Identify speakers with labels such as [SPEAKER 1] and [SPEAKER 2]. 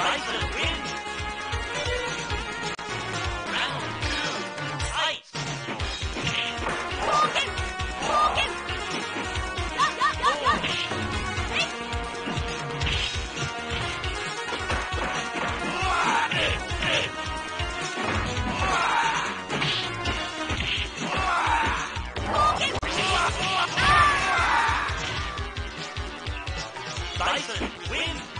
[SPEAKER 1] fight for the win. Round two, Go, go, go, go! Hey! Bison, win!